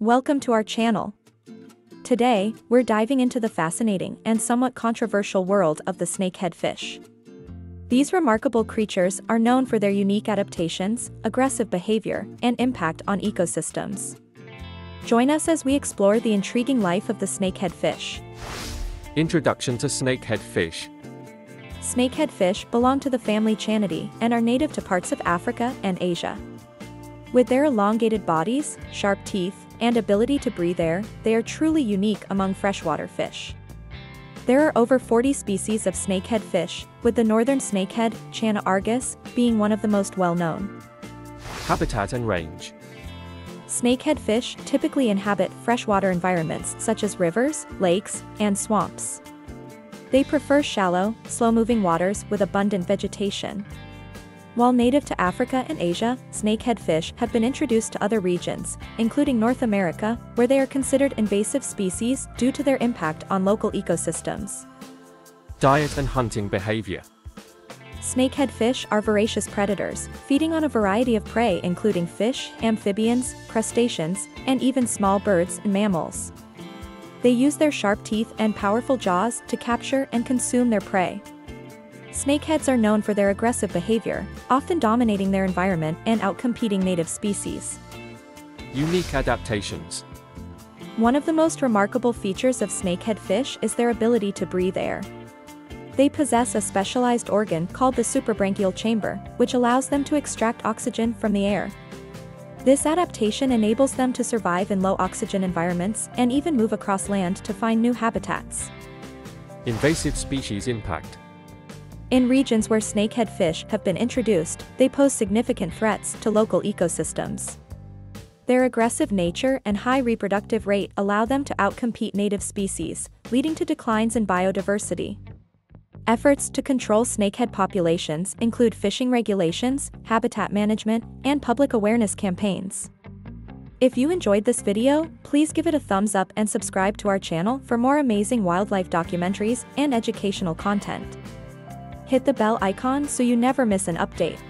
Welcome to our channel. Today, we're diving into the fascinating and somewhat controversial world of the snakehead fish. These remarkable creatures are known for their unique adaptations, aggressive behavior, and impact on ecosystems. Join us as we explore the intriguing life of the snakehead fish. Introduction to snakehead fish. Snakehead fish belong to the family Channidae and are native to parts of Africa and Asia. With their elongated bodies, sharp teeth, and ability to breathe air, they are truly unique among freshwater fish. There are over 40 species of snakehead fish, with the northern snakehead, Channa argus, being one of the most well-known. Habitat and range. Snakehead fish typically inhabit freshwater environments such as rivers, lakes, and swamps. They prefer shallow, slow-moving waters with abundant vegetation. While native to Africa and Asia, snakehead fish have been introduced to other regions, including North America, where they are considered invasive species due to their impact on local ecosystems. Diet and hunting behavior. Snakehead fish are voracious predators, feeding on a variety of prey including fish, amphibians, crustaceans, and even small birds and mammals. They use their sharp teeth and powerful jaws to capture and consume their prey. Snakeheads are known for their aggressive behavior, often dominating their environment and outcompeting native species. Unique adaptations. One of the most remarkable features of snakehead fish is their ability to breathe air. They possess a specialized organ called the suprabranchial chamber, which allows them to extract oxygen from the air. This adaptation enables them to survive in low oxygen environments and even move across land to find new habitats. Invasive species impact. In regions where snakehead fish have been introduced, they pose significant threats to local ecosystems. Their aggressive nature and high reproductive rate allow them to outcompete native species, leading to declines in biodiversity. Efforts to control snakehead populations include fishing regulations, habitat management, and public awareness campaigns. If you enjoyed this video, please give it a thumbs up and subscribe to our channel for more amazing wildlife documentaries and educational content. Hit the bell icon so you never miss an update.